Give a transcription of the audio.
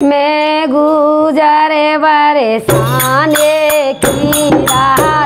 मैं गुजरे बरसाने की राधा